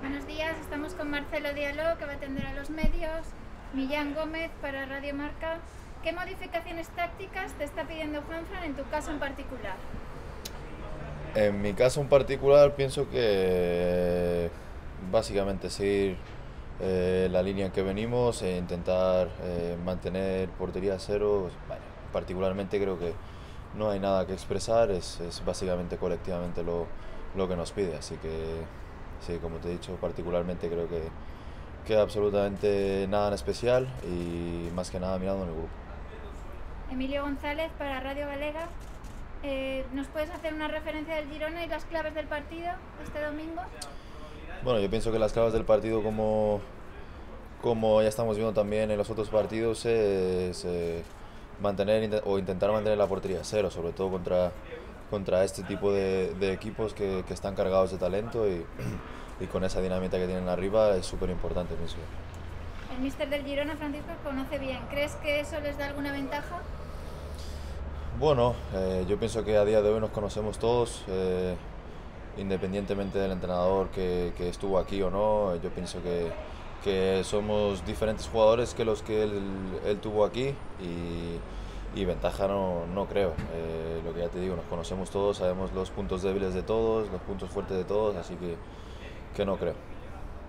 Buenos días, estamos con Marcelo Diallo que va a atender a los medios, Millán Gómez para Radio Marca. ¿Qué modificaciones tácticas te está pidiendo Juanfran en tu caso en particular? En mi caso en particular pienso que básicamente seguir eh, la línea en que venimos e intentar eh, mantener portería cero. Particularmente creo que no hay nada que expresar, es, es básicamente colectivamente lo, lo, que nos pide. Así que, sí, como te he dicho, particularmente creo que queda absolutamente nada en especial y más que nada mirando en el grupo. Emilio González para Radio Galega. Eh, ¿Nos puedes hacer una referencia del Girona y las claves del partido este domingo? Bueno, yo pienso que las claves del partido, como, como ya estamos viendo también en los otros partidos, es eh, mantener o intentar mantener la portería cero, sobre todo contra, contra este tipo de, de equipos que, que, están cargados de talento y, y, con esa dinámica que tienen arriba es súper importante. El míster del Girona, Francisco, conoce bien. ¿Crees que eso les da alguna ventaja? Bueno, eh, yo pienso que a día de hoy nos conocemos todos, eh, independientemente del entrenador que, que, estuvo aquí o no. Yo pienso que, que somos diferentes jugadores que los que él, él tuvo aquí y, y, ventaja no, no creo. Eh, lo que ya te digo, nos conocemos todos, sabemos los puntos débiles de todos, los puntos fuertes de todos, así que, que no creo.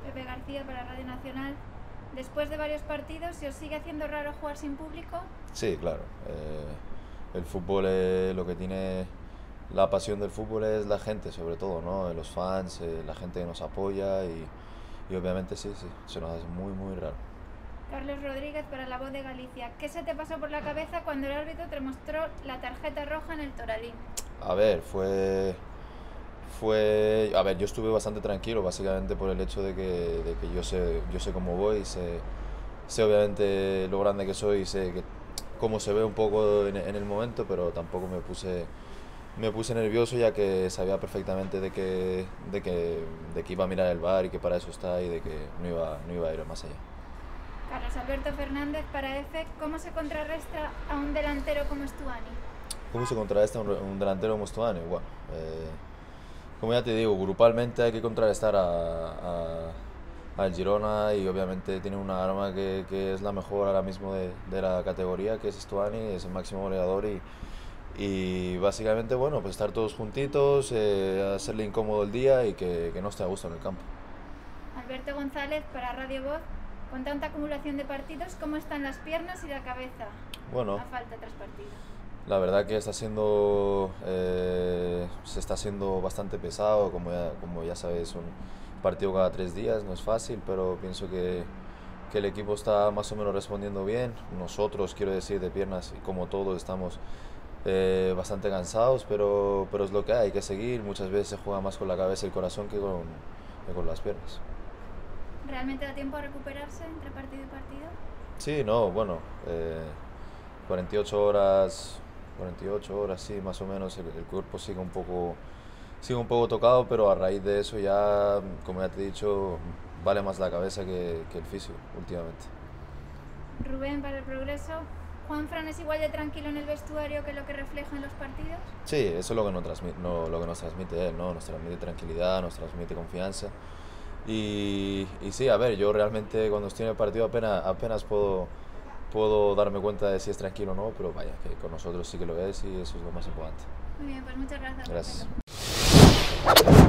Pepe García para Radio Nacional. Después de varios partidos, ¿se os sigue haciendo raro jugar sin público? Sí, claro. el fútbol es lo que tiene la pasión del fútbol es la gente sobre todo no los fans eh, la gente que nos apoya y, y, obviamente sí sí se nos hace muy muy raro Carlos Rodríguez para la voz de Galicia ¿qué se te pasó por la cabeza cuando el árbitro te mostró la tarjeta roja en el Toralín? a ver fue fue a ver yo estuve bastante tranquilo básicamente por el hecho de que, de que yo sé yo sé cómo voy sé sé obviamente lo grande que soy sé que cómo se ve un poco en, en, el momento, pero tampoco me puse, me puse nervioso ya que sabía perfectamente de que, de, que, de que iba a mirar el bar y que para eso está y de que no iba, no iba a ir más allá. Carlos Alberto Fernández para EFE, ¿cómo se contrarresta a un delantero como Stuani? ¿Cómo se contrarresta a un, un delantero como Stuani? Bueno, eh, como ya te digo, grupalmente hay que contrarrestar a, al Girona y obviamente tiene una arma que, que es la mejor ahora mismo de, de, la categoría, que es Stuani, es el máximo goleador y, y básicamente, bueno, pues estar todos juntitos, eh, hacerle incómodo el día y que, que, no esté a gusto en el campo. Alberto González para Radio Voz, con tanta acumulación de partidos, ¿cómo están las piernas y la cabeza? Bueno, a falta de tres partidos. La verdad que está siendo, eh, se está haciendo bastante pesado, como ya, como ya sabes, un partido cada tres días, no es fácil, pero pienso que, que, el equipo está más o menos respondiendo bien. Nosotros, quiero decir, de piernas, y como todos, estamos eh, bastante cansados, pero, pero es lo que hay, hay que seguir. Muchas veces se juega más con la cabeza y el corazón que con, que con las piernas. ¿Realmente da tiempo a recuperarse entre partido y partido? Sí, no, bueno, eh, 48 horas, 48 horas, sí, más o menos, el, el cuerpo sigue un poco sigo un poco tocado, pero a raíz de eso ya, como ya te he dicho, vale más la cabeza que, que el físico últimamente. Rubén, para el progreso, ¿Juan Fran es igual de tranquilo en el vestuario que lo que refleja en los partidos? Sí, eso es lo que nos transmite, no, lo que nos transmite él, ¿no? nos transmite tranquilidad, nos transmite confianza. Y, sí, a ver, yo realmente cuando estoy en el partido apenas, apenas puedo, puedo darme cuenta de si es tranquilo o no, pero vaya, que con nosotros sí que lo es y eso es lo más importante. Muy bien, pues muchas gracias. Gracias.